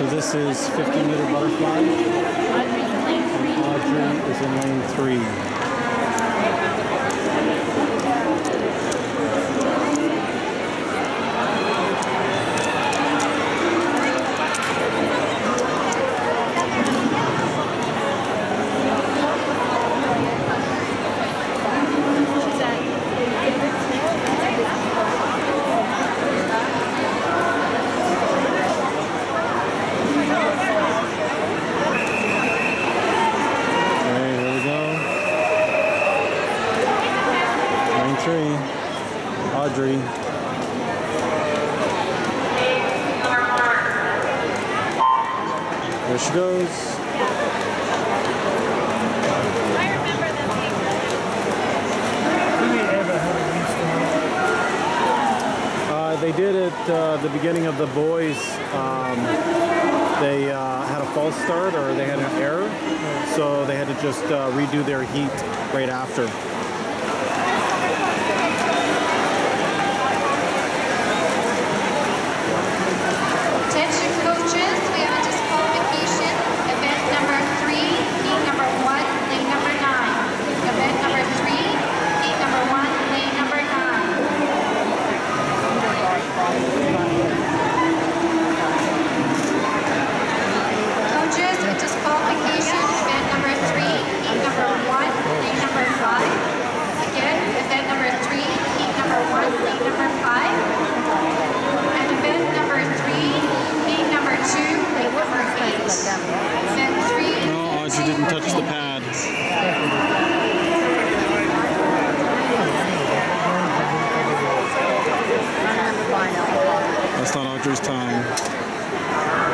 So this is 50 meter butterfly. Audrey. There she goes. Uh, they did it uh, the beginning of the boys. Um, they uh, had a false start or they had an error, so they had to just uh, redo their heat right after. didn't touch the pad. That's not Audrey's time.